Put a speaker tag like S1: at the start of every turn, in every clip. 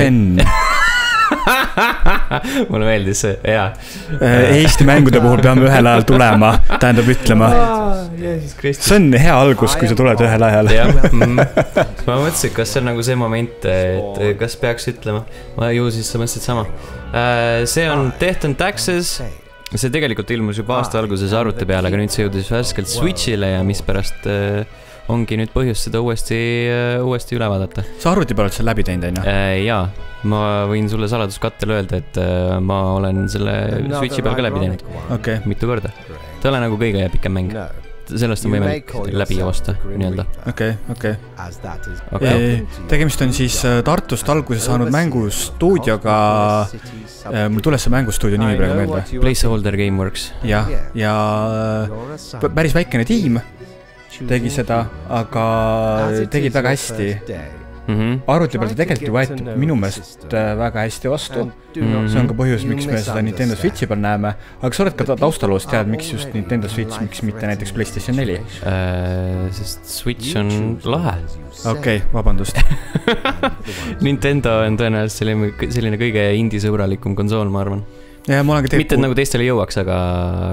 S1: Sten.
S2: mulle meeldis see, jaa.
S1: Eesti mängude puhul peame ühel ajal tulema, tähendab ütlema.
S2: Jeesus Kristus.
S1: see on hea algus, kui sa tuled ühel ajal.
S2: jah, ma mõtlesin, kas see on nagu see moment, et kas peaks ütlema, ma ju siis sa mõtlesid sama. see on Death and Taxes, see tegelikult ilmus juba aasta alguses arvuti peale, aga nüüd see jõudis värskelt Switch'ile ja mispärast äh, ongi nüüd põhjust seda uuesti, uuesti üle vaadata.
S1: sa arvuti peal oled selle läbi teinud, onju?
S2: jaa, ma võin sulle saladuskattel öelda, et äh, ma olen selle Switch'i peal ka läbi teinud
S1: okei,
S2: mitu korda. ta ei ole nagu kõige pikem mäng, sellest on võimalik läbi joosta nii-öelda.
S1: okei, okei.
S2: okei,
S1: tegemist on siis äh, Tartust alguse saanud mängustuudioga, mul ei tule see mängustuudio nimi praegu meelde.
S2: Placeholder Gameworks.
S1: jah, ja päris väikene tiim tegi seda, aga tegid väga hästi.
S2: Mhm.
S1: arvuti peal ta tegelikult ju võeti minu meelest äh, väga hästi vastu. see on ka põhjus, miks me seda Nintendo Switchi peal näeme. aga sa oled ka ta- taustaloost tead, miks just Nintendo Switch, miks mitte näiteks Playstation neli?
S2: Äh, sest Switch on lahe.
S1: okei, vabandust.
S2: Nintendo on tõenäoliselt selline, selline kõige indie-sõbralikum konsool, ma arvan.
S1: Ja ma olen ka
S2: mitte et nagu teistele ei jõuaks, aga,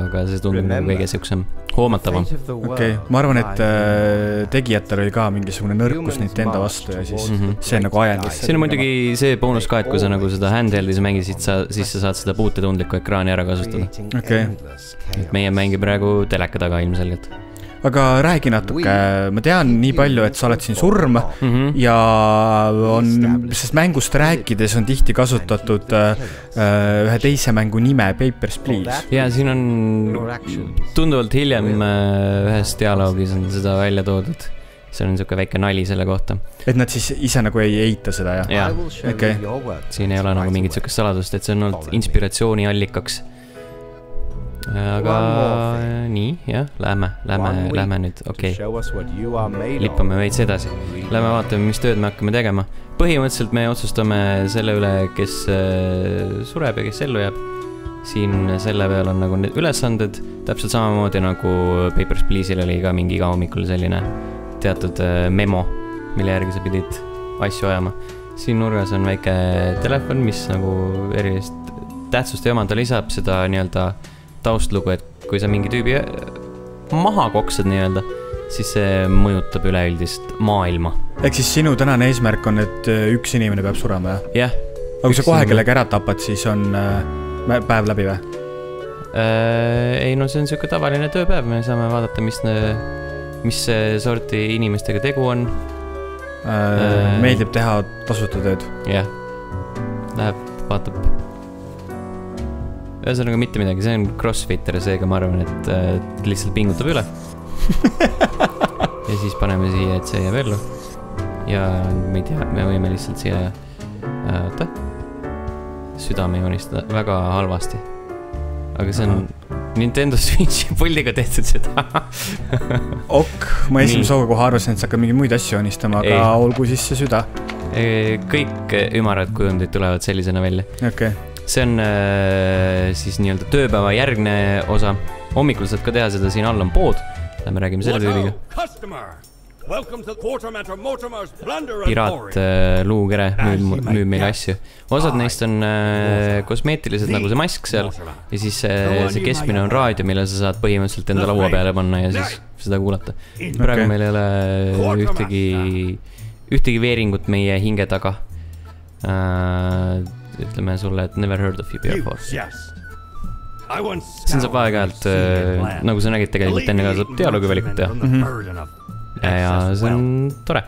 S2: aga see tundub nagu kõige siuksem hoomatavam.
S1: okei, ma arvan, et äh, tegijatel oli ka mingisugune nõrkus Nintendo vastu ja siis
S2: Mhm.
S1: see nagu ajendas.
S2: siin on muidugi see boonus ka, et kui sa nagu seda handheld'is mängisid, sa, siis sa saad seda puutetundlikku ekraani ära kasutada.
S1: Okei.
S2: et meie mängib praegu teleka taga ilmselgelt
S1: aga räägi natuke, ma tean nii palju, et sa oled siin surm
S2: mm. -hmm.
S1: ja on, sest mängust rääkides on tihti kasutatud äh, ühe teise mängu nime, Papers, Please.
S2: ja siin on tunduvalt hiljem äh, ühes dialoogis on seda välja toodud. see on niisugune väike nali selle kohta.
S1: et nad siis ise nagu ei eita seda ja?
S2: jaa,
S1: okei.
S2: siin ei ole nagu mingit niisugust saladust, et see on olnud inspiratsiooniallikaks. Aga nii, jah, lähme, lähme, lähme nüüd, okei okay., lippame veits edasi. Lähme vaatame, mis tööd me hakkame tegema. põhimõtteliselt me otsustame selle üle, kes äh, sureb ja kes ellu jääb. siin selle peal on nagu need ülesanded, täpselt samamoodi nagu Papers, Please'il oli ka mingi iga hommikul selline teatud äh, memo, mille järgi sa pidid asju ajama. siin nurgas on väike telefon, mis nagu erilist tähtsust ei oma, ta lisab seda nii-öelda taustlugu, et kui sa mingi tüübi äh, maha koksad nii-öelda, siis see mõjutab üleüldist maailma.
S1: ehk siis sinu tänane eesmärk on, et äh, üks inimene peab surema, jah?
S2: jah
S1: aga kui sa kohe kellegi ära tapad, siis on äh, päev läbi või?
S2: äh,, ei no see on sihuke tavaline tööpäev, me saame vaadata, mis, mis sorti inimestega tegu on, Äh.
S1: meeldib teha tasuta tööd.
S2: jah. Läheb, vaatab. Ühesõnaga mitte midagi, see on Crossfitter, seega ma arvan, et äh, lihtsalt pingutab üle. ja siis paneme siia, et see jääb ellu. ja ma ei tea, me võime lihtsalt siia äh,, oota, südame joonistada väga halvasti. aga see on Nintendo Switchi puldiga tehtud seda
S1: ok, ma esimese hooga kohe arvasin, et sa hakkad mingeid muid asju joonistama, aga
S2: Ei.
S1: olgu siis see süda.
S2: kõik ümarad kujundid tulevad sellisena välja.
S1: okei okay.,
S2: see on äh, siis nii-öelda tööpäeva järgne osa. hommikul saad ka teha seda, siin all on pood. Lähme räägime selle tüübiga. piraat äh, luukere müüb, müüb meile asju. osad neist on äh, kosmeetilised, nagu see mask seal. ja siis äh, see keskmine on raadio, mille sa saad põhimõtteliselt enda laua peale panna ja siis seda kuulata. praegu
S1: Okei.
S2: meil ei ole ühtegi, ühtegi veeringut meie hinge taga äh,. Ütleme sulle, et never heard of you before. siin saab aeg-ajalt äh,, nagu sa nägid tegelikult enne ka, saab dialoogi valikut teha ja, ja see on tore.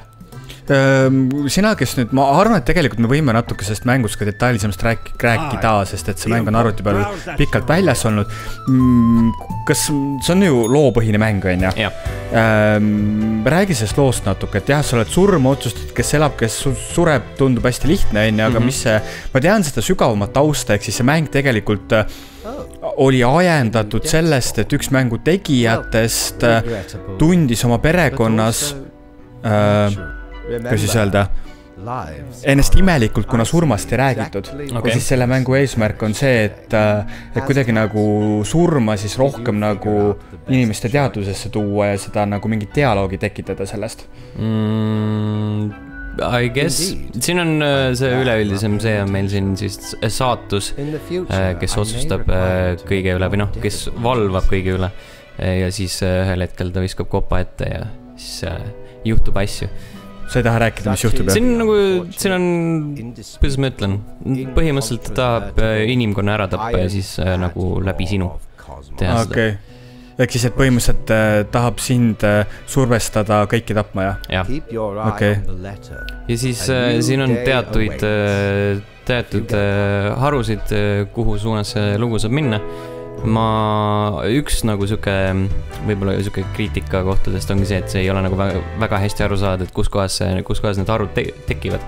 S1: sina, kes nüüd, ma arvan, et tegelikult me võime natuke sellest mängust ka detailsemalt rääk-, rääkida, sest et see mäng on arvuti peal pikalt väljas olnud mm,. kas, see on ju loopõhine mäng, on ju? ähm,. räägi sellest loost natuke, et jah, sa oled surma, otsustad, kes elab, kes su- sureb, tundub hästi lihtne, on ju, aga
S2: Mhm.
S1: mis see, ma tean seda sügavamat tausta, ehk siis see mäng tegelikult äh, oli ajendatud sellest, et üks mängu tegijatest äh, tundis oma perekonnas äh,, kuidas siis öelda, ennast imelikult, kuna surmast ei räägitud okay.. ja siis selle mängu eesmärk on see, et, et kuidagi nagu surma siis rohkem nagu inimeste teadvusesse tuua ja seda nagu mingit dialoogi tekitada sellest.
S2: mm,. I guess, siin on äh, see üleüldisem, see on meil siin siis saatus, kes otsustab äh, kõige üle või noh, kes valvab kõige üle. ja siis äh, ühel hetkel ta viskab kopa ette ja siis äh, juhtub asju.
S1: Sa ei taha rääkida, mis juhtub,
S2: siin
S1: jah?
S2: on nagu, siin on, kuidas ma ütlen, põhimõtteliselt ta tahab äh, inimkonna ära tappa ja siis äh, nagu läbi sinu teha seda.
S1: okei. ehk siis, et põhimõtteliselt äh, tahab sind äh, survestada kõiki tapma, jah?
S2: jah,
S1: Okei.
S2: ja siis äh, siin on teatuid, teatud äh, harusid, kuhu suunas see lugu saab minna. ma, üks nagu sihuke, võib-olla sihuke kriitika kohtadest ongi see, et see ei ole nagu väga, väga hästi aru saada, et kus kohas see, kus kohas need harud te tekivad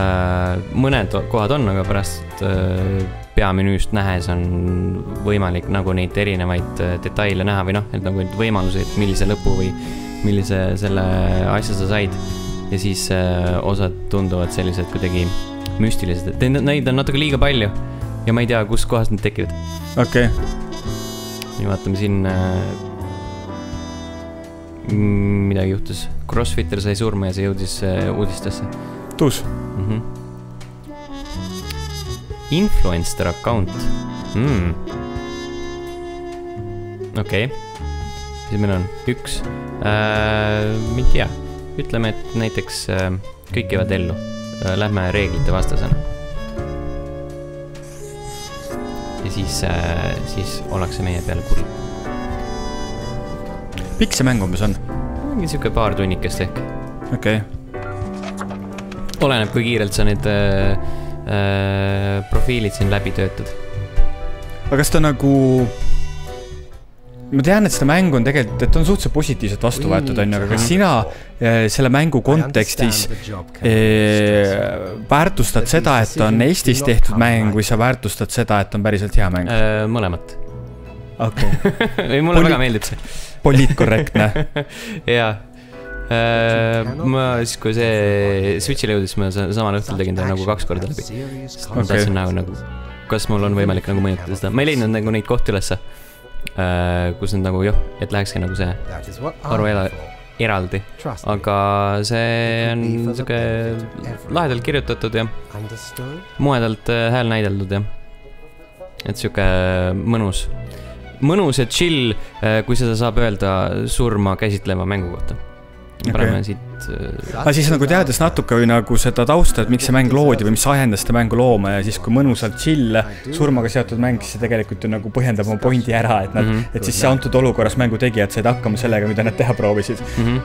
S2: äh,. mõned kohad on, aga pärast äh, peamenüüst nähes on võimalik nagu neid erinevaid äh, detaile näha või noh, et nagu neid võimalusi, et millise lõpu või millise selle asja sa said. ja siis osad tunduvad sellised kuidagi müstilised, et neid on natuke liiga palju ja ma ei tea, kuskohast need tekivad.
S1: okei,
S2: nii, vaatame siin äh,. midagi juhtus, Crossfitter sai surma ja see jõudis äh, uudistesse
S1: tuus.
S2: mm. -hmm. Influencer account mm.. okei okay., siis meil on üks äh,, ma ei tea, ütleme, et näiteks äh, kõik jäävad ellu äh,, lähme reeglite vastasena. Ja siis äh,, siis ollakse meie peale kuri.
S1: pikk see mäng umbes on?
S2: mingi sihuke paar tunnikest ehk,
S1: okei,
S2: oleneb, kui kiirelt sa need äh, äh, profiilid siin läbi töötad.
S1: aga kas ta nagu, ma tean, et seda mängu on tegelikult, et on suhteliselt positiivselt vastu võetud, on ju, aga kas sina eh, selle mängu kontekstis eh, väärtustad seda, et on Eestis tehtud mäng või sa väärtustad seda, et on päriselt hea mäng?
S2: Äh, mõlemat.
S1: okei,
S2: ei, mulle
S1: Poli-
S2: väga meeldib see.
S1: poliitkorrektne.
S2: jaa. ma siis, kui see Switch'ile jõudis, ma sa- samal õhtul tegin ta nagu kaks korda läbi. sest ma
S1: Okei.
S2: tahtsin näha nagu, kas mul on võimalik nagu mõjutada seda, ma ei leidnud nagu neid kohti ülesse. Kus nüüd nagu jah, et lähekski nagu see aru ela- eraldi, aga see on sihuke lahedalt kirjutatud ja moedalt äh, hääl näideldud ja. et sihuke mõnus, mõnus ja chill, kui seda saab öelda surma käsitleva mängu kohta. Paneme siit äh,
S1: aga siis nagu teades natuke või nagu seda tausta, et miks see mäng loodi või mis ajendas seda mängu looma ja siis, kui mõnusalt chill surmaga seotud mäng, siis see tegelikult ju nagu põhjendab oma pointi ära, et nad mm. -hmm. et siis antud olukorras mängu tegijad said hakkama sellega, mida nad teha proovisid.
S2: mm. -hmm.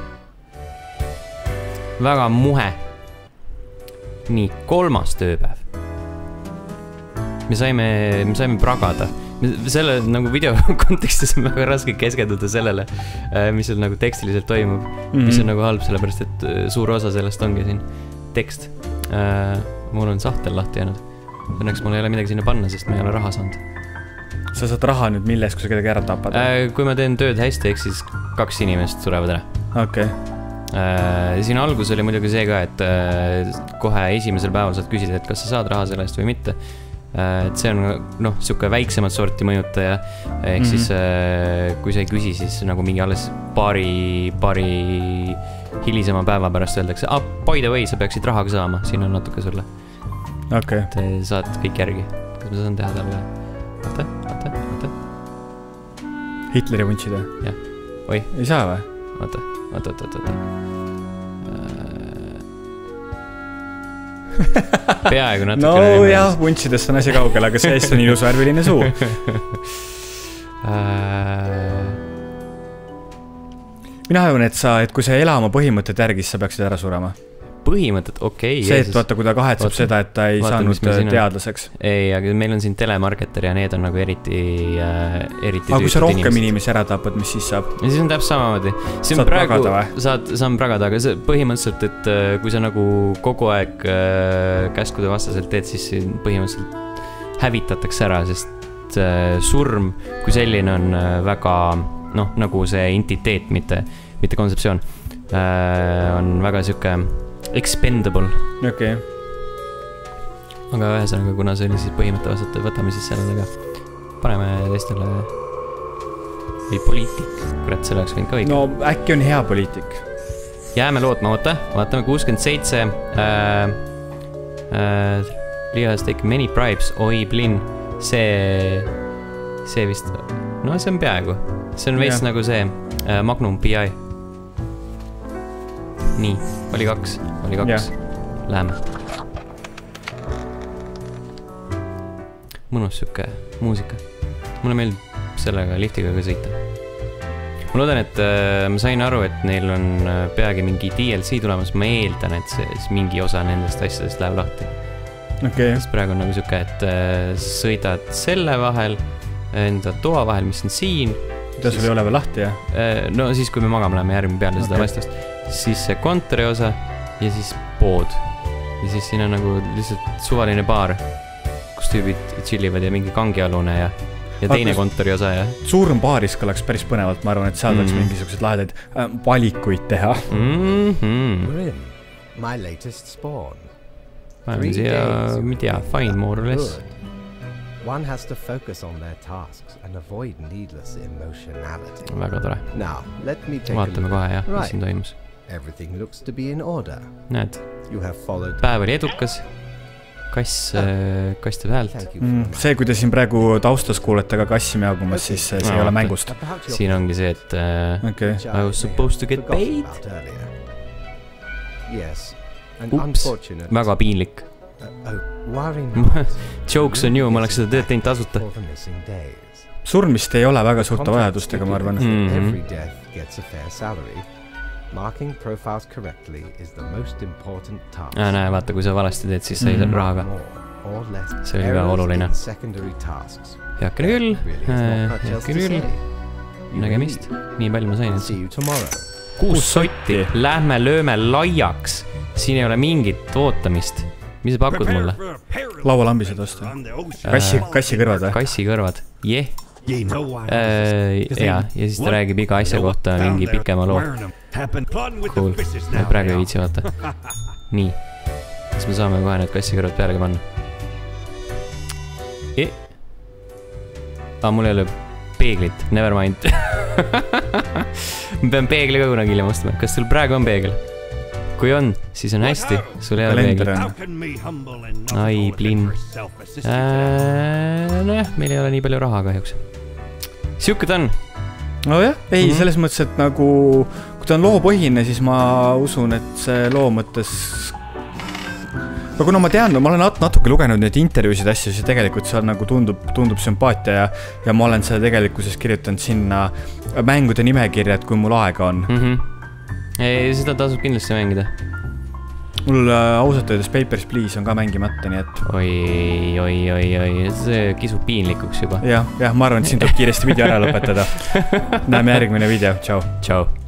S2: väga muhe. nii, kolmas tööpäev. me saime, me saime pragada. Selle nagu video kontekstis on väga raske keskenduda sellele, mis seal nagu tekstiliselt toimub mm, -hmm. mis on nagu halb, sellepärast et äh, suur osa sellest ongi siin tekst. mul on sahtel lahti jäänud. Õnneks mul ei ole midagi sinna panna, sest ma ei ole raha saanud.
S1: sa saad raha nüüd mille eest, kui sa kedagi ära tapad?
S2: kui ma teen tööd hästi, ehk siis kaks inimest surevad ära.
S1: okei,
S2: Äh, siin alguses oli muidugi see ka, et äh, kohe esimesel päeval saad küsida, et kas sa saad raha selle eest või mitte. Et see on noh, sihuke väiksemat sorti mõjutaja. ehk mm -hmm. siis äh, kui sa ei küsi, siis nagu mingi alles paari, paari hilisema päeva pärast öeldakse, ah by the way, sa peaksid raha ka saama, siin on natuke sulle.
S1: okei.
S2: et äh, saad kõik järgi. kas ma saan teha talle? oota, oota, oota,
S1: Hitleri vuntsid või?
S2: Jah. Oi.
S1: ei saa või?
S2: oota, oota, oota, oota, peaaegu
S1: no
S2: natukene.
S1: jah, vuntsidest on asi kaugel, aga see-eest on ilus värviline suu.
S2: Äh,
S1: mina arvan, et sa, et kui sa ei ela oma põhimõtete järgi, siis sa peaksid ära surema.
S2: põhimõtted, okei okay,.
S1: see, et vaata, kui ta kahetseb
S2: Vaata-
S1: seda, et ta ei
S2: vaata,
S1: saanud teadlaseks.
S2: ei, aga meil on siin telemarketer ja need on nagu eriti äh,, eriti.
S1: aga kui sa rohkem inimesi ära tapad, mis siis saab?
S2: ja siis on täpselt samamoodi.
S1: Saad
S2: praegu
S1: pragada või?,
S2: saad, saan pragada, aga see põhimõtteliselt, et äh, kui sa nagu kogu aeg äh, käskude vastaselt teed, siis siin põhimõtteliselt hävitatakse ära, sest äh, surm kui selline on äh, väga noh, nagu see entiteet, mitte, mitte kontseptsioon äh,. on väga sihuke expendable,
S1: okei okay.,
S2: aga ühesõnaga, kuna see oli siis põhimõtteliselt, võtame siis sellele ka, paneme teistele. või poliitik, kurat, selle oleks võinud ka õige
S1: no äkki on hea poliitik.
S2: jääme lootma, oota, vaatame kuuskümmend seitse. Äh, Leo has taken many bribes, oi plinn, see, see vist, no see on peaaegu, see on veits
S1: Jah.
S2: nagu see äh, Magnum PI. Nii, oli kaks, oli kaks, läheme. mõnus sihuke muusika, mulle meeldib sellega liftiga ka sõita ma loodan, et äh, ma sain aru, et neil on äh, peagi mingi DLC tulemas, ma eeldan, et see siis mingi osa nendest asjadest läheb lahti.
S1: okei,
S2: sest praegu on nagu sihuke, et äh, sõidad selle vahel, enda toa vahel, mis on siin
S1: mida sul ei ole veel lahti, jah?
S2: äh, no siis, kui me magama läheme järgmine peale seda
S1: Okei.
S2: Siis see kontori osa ja siis pood. ja siis siin on nagu lihtsalt suvaline baar, kus tüübid chill ivad ja mingi kangialune ja, ja teine
S1: kas-
S2: kontori osa ja
S1: suurem baaris kõlaks päris põnevalt, ma arvan, et seal võiks
S2: Mhm.
S1: mingisuguseid lahedaid äh, valikuid teha.
S2: mm. -hmm.
S3: My latest spawn.
S2: paneme siia, ma ei tea, fine more or less.
S3: One has to focus on their tasks and avoid needless emotionality.
S2: väga tore,
S3: Now, let me take a
S2: vaatame
S3: look.
S2: kohe jah, mis
S3: Right.
S2: siin toimus.
S3: Everything looks to be in order.
S2: näed,
S3: You have followed.
S2: päev oli edukas. kass, kass teeb häält.
S3: Thank you
S1: Mm,
S3: for
S1: see, kui te siin praegu taustas kuulete ka kassi mjaugumas, siis see, see ei
S2: Aa,
S1: ole mängust.
S2: Siin ongi see, et äh,
S1: okei,
S2: I was supposed to get paid. Ups, väga piinlik.
S3: Uh, oh.
S2: Jokes on you, ma oleks seda tööd teinud tasuta.
S1: Surmist ei ole väga suurte vajadustega, ma arvan.
S2: Mhm.
S3: Every Marking profiles correctly is the most important task.
S2: aa, näe, vaata, kui sa valesti teed, siis sa ei saa
S1: Mhm.
S2: raha ka. See oli ka oluline.
S3: in Secondary tasks.
S2: heakene küll, heakene küll nägemist, nii palju ma sain, kuus sotti, lähme lööme laiaks. siin ei ole mingit ootamist. mis sa pakud mulle?
S1: laualambised osta. kassi, kassi kõrvad või?
S2: kassi kõrvad, jeh. ja, ja siis ta räägib iga asja kohta mingi pikema loo. Cool, ma praegu ei viitsi vaata. nii, kas me saame kohe need kassi kõrvad peale ka panna e? aa, mul ei ole peeglit, never mind. ma pean peegli ka kunagi hiljem ostma, kas sul praegu on peegel? kui on, siis on hästi, sul ei ole peeglit.
S1: on.
S2: ai, plinn. nojah, meil ei ole nii palju raha kahjuks. Sihuke ta on.
S1: nojah, ei mm. -hmm. selles mõttes, et nagu kui ta on loopõhine, siis ma usun, et see loo mõttes. no kuna ma tean, ma olen nat- natuke lugenud neid intervjuusid, asju, siis tegelikult seal nagu tundub, tundub sümpaatia ja, ja ma olen selle tegelikkuses kirjutanud sinna mängude nimekirja, et kui mul aega on.
S2: mm. -hmm. ei, seda tasub kindlasti mängida.
S1: Mul äh, ausalt öeldes Papers, Please on ka mängimata, nii et
S2: oi, oi, oi, oi, see kisub piinlikuks juba.
S1: jah, jah, ma arvan, et siin tuleb kiiresti video ära lõpetada. näeme järgmine video, tšau.
S2: tšau